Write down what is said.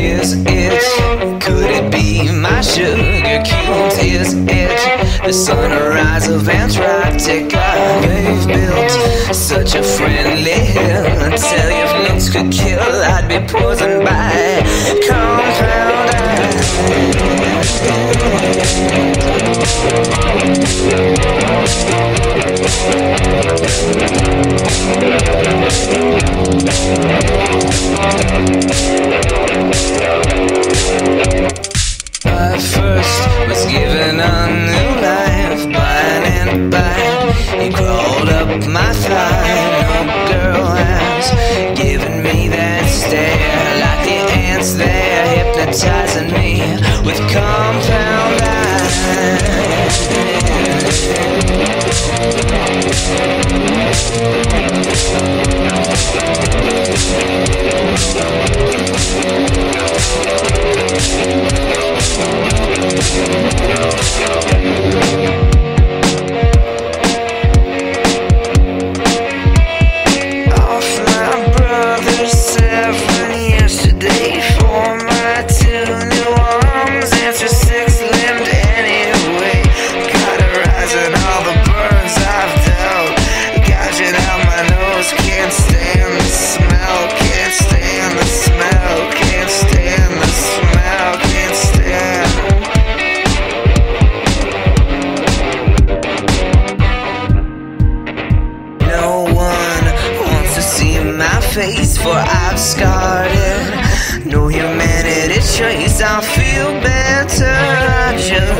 Is it? Could it be my sugar cubes? Is it the sunrise of Antrotica? They've built such a friendly hill. Tell you, if looks could kill, I'd be poisoned by compound I my thigh. No girl has given me that stare like the ants there, hypnotizing me with compound face, for I've scarred it. No humanity trace, I'll feel better. I just